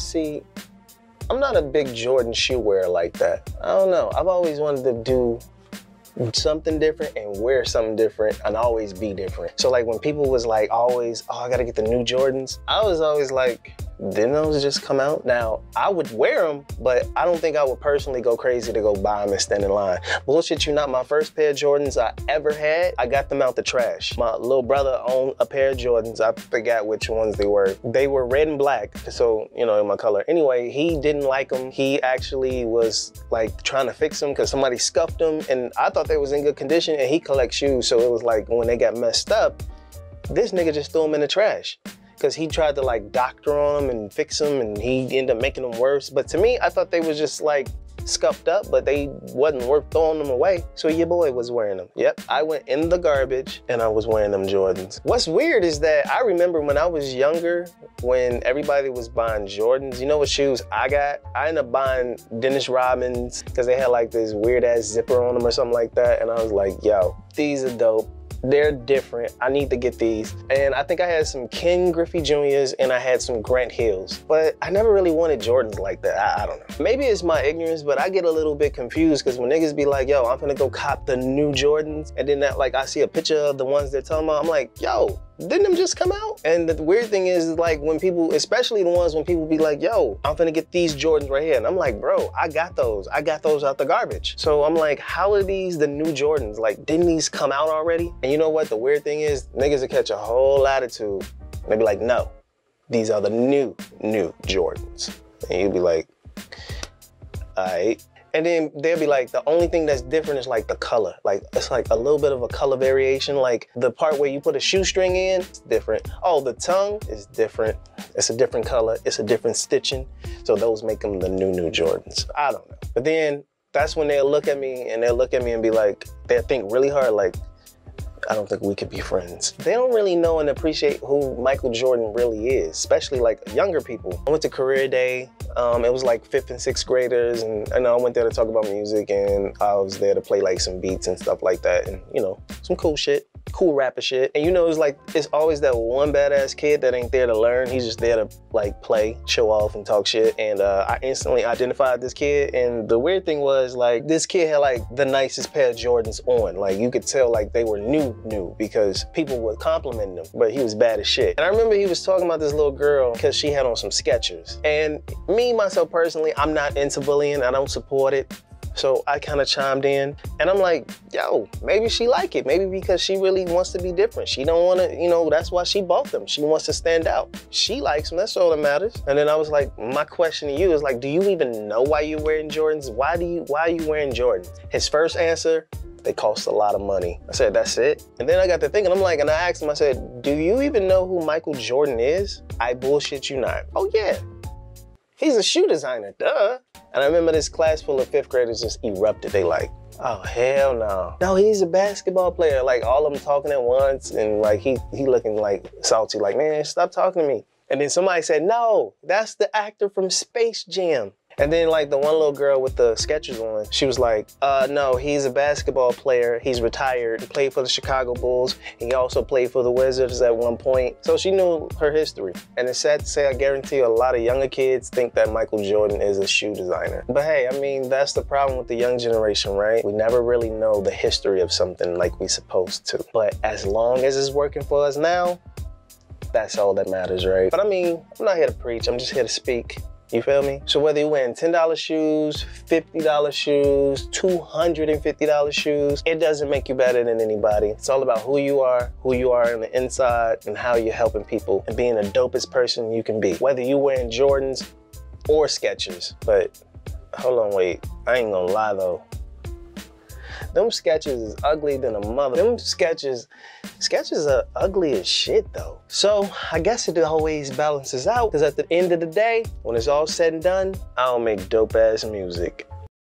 See, I'm not a big Jordan shoe wearer like that. I don't know. I've always wanted to do something different and wear something different and always be different. So like when people was like always, oh, I gotta get the new Jordans, I was always like, didn't those just come out? Now, I would wear them, but I don't think I would personally go crazy to go buy them and stand in line. Bullshit you not, my first pair of Jordans I ever had, I got them out the trash. My little brother owned a pair of Jordans. I forgot which ones they were. They were red and black, so, you know, in my color. Anyway, he didn't like them. He actually was like trying to fix them because somebody scuffed them, and I thought they was in good condition, and he collects shoes, so it was like when they got messed up, this nigga just threw them in the trash because he tried to like doctor on them and fix them and he ended up making them worse. But to me, I thought they was just like scuffed up, but they wasn't worth throwing them away. So your boy was wearing them. Yep, I went in the garbage and I was wearing them Jordans. What's weird is that I remember when I was younger, when everybody was buying Jordans, you know what shoes I got? I ended up buying Dennis Rodmans because they had like this weird ass zipper on them or something like that. And I was like, yo, these are dope. They're different. I need to get these. And I think I had some Ken Griffey Jr.'s and I had some Grant Hills. But I never really wanted Jordans like that. I, I don't know. Maybe it's my ignorance, but I get a little bit confused because when niggas be like, yo, I'm gonna go cop the new Jordans. And then that, like, I see a picture of the ones they're talking about. I'm like, yo, didn't them just come out? And the weird thing is, like, when people, especially the ones when people be like, yo, I'm gonna get these Jordans right here. And I'm like, bro, I got those. I got those out the garbage. So I'm like, how are these the new Jordans? Like, didn't these come out already? And you know what? The weird thing is, niggas will catch a whole attitude. And they be like, no, these are the new, new Jordans. And you'd be like, all right. And then they'll be like, the only thing that's different is like the color. Like it's like a little bit of a color variation. Like the part where you put a shoestring in, it's different. Oh, the tongue is different. It's a different color. It's a different stitching. So those make them the new, new Jordans. I don't know. But then that's when they'll look at me and they'll look at me and be like, they'll think really hard, like, I don't think we could be friends. They don't really know and appreciate who Michael Jordan really is, especially like younger people. I went to career day. Um, it was like fifth and sixth graders, and I know I went there to talk about music, and I was there to play like some beats and stuff like that, and you know, some cool shit cool rapper shit. And you know, it's like, it's always that one badass kid that ain't there to learn. He's just there to like play, show off and talk shit. And uh, I instantly identified this kid. And the weird thing was like, this kid had like the nicest pair of Jordans on. Like you could tell like they were new, new because people were complimenting him, but he was bad as shit. And I remember he was talking about this little girl because she had on some Skechers. And me, myself personally, I'm not into bullying. I don't support it. So I kind of chimed in and I'm like, yo, maybe she like it. Maybe because she really wants to be different. She don't want to, you know, that's why she bought them. She wants to stand out. She likes them. That's all that matters. And then I was like, my question to you is like, do you even know why you're wearing Jordans? Why do you, why are you wearing Jordans? His first answer, they cost a lot of money. I said, that's it? And then I got to thinking, I'm like, and I asked him, I said, do you even know who Michael Jordan is? I bullshit you not. Oh yeah, he's a shoe designer, duh. And I remember this class full of fifth graders just erupted. They like, oh hell no. No, he's a basketball player. Like all of them talking at once and like he he looking like salty, like, man, stop talking to me. And then somebody said, no, that's the actor from Space Jam. And then like the one little girl with the Skechers on, she was like, uh, no, he's a basketball player. He's retired. He played for the Chicago Bulls. He also played for the Wizards at one point. So she knew her history. And it's sad to say, I guarantee a lot of younger kids think that Michael Jordan is a shoe designer. But hey, I mean, that's the problem with the young generation, right? We never really know the history of something like we supposed to. But as long as it's working for us now, that's all that matters, right? But I mean, I'm not here to preach. I'm just here to speak. You feel me? So whether you're wearing $10 shoes, $50 shoes, $250 shoes, it doesn't make you better than anybody. It's all about who you are, who you are on the inside, and how you're helping people and being the dopest person you can be. Whether you're wearing Jordans or Skechers. But hold on, wait. I ain't gonna lie though. Them Skechers is ugly than a mother. Them Skechers, Skechers are ugly as shit though. So I guess it always balances out because at the end of the day, when it's all said and done, I don't make dope ass music.